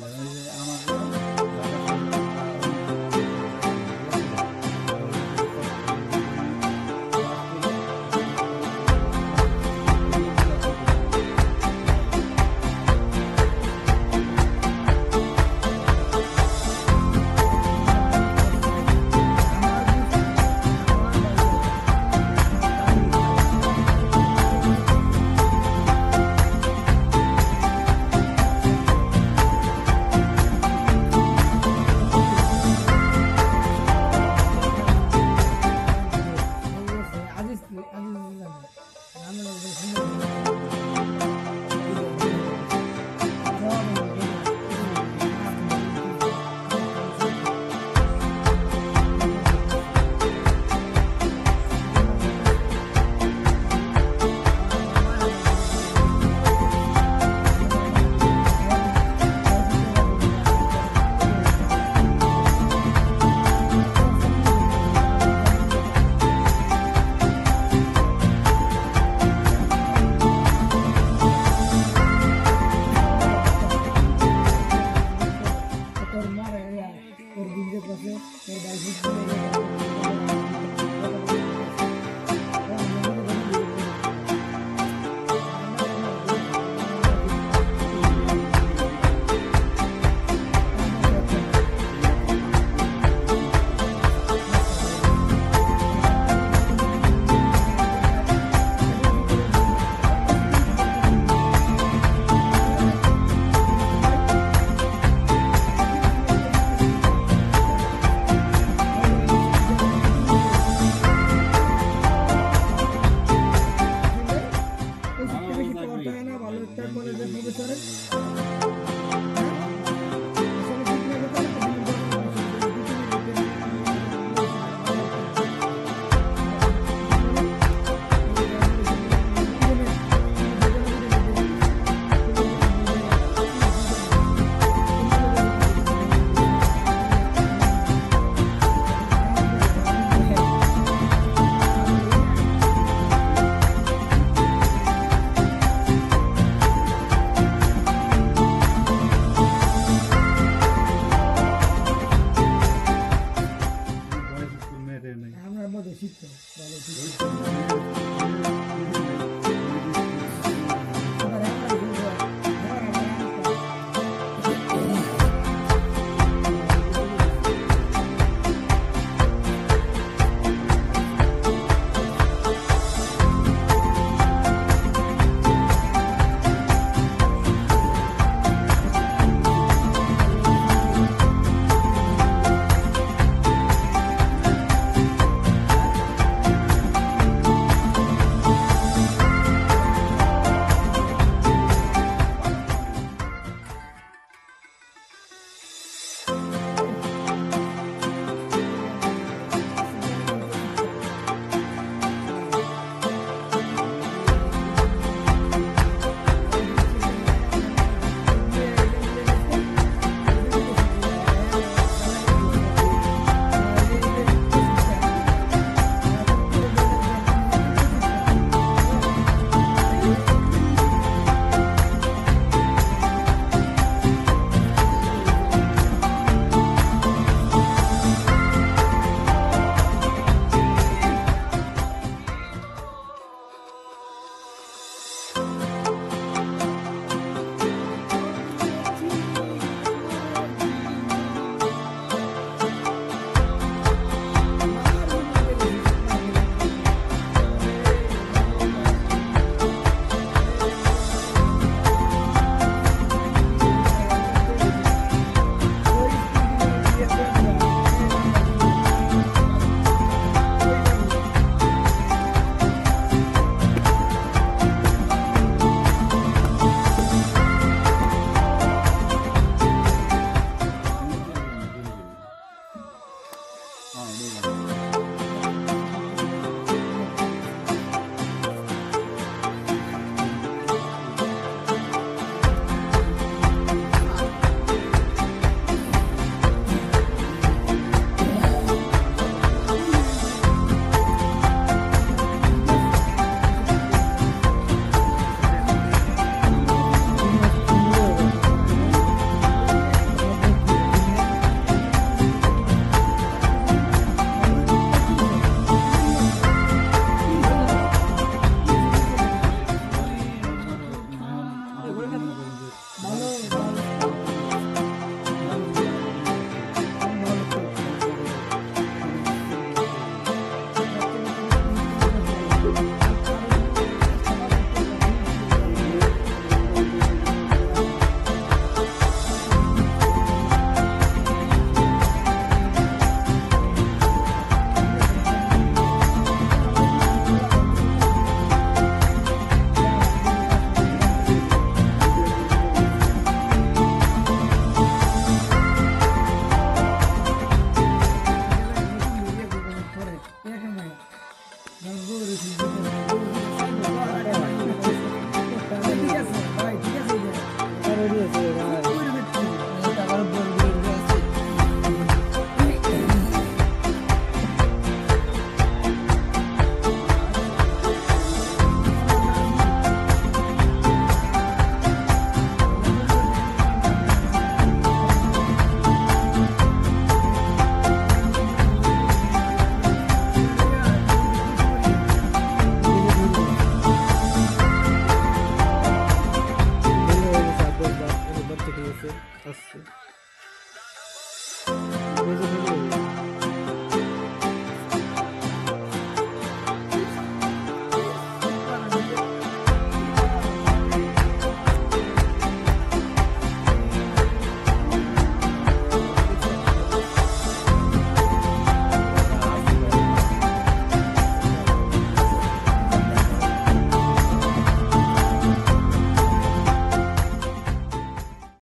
Yeah. ভালো একটা কলেজের প্রফেসরের বয়স I'm good você.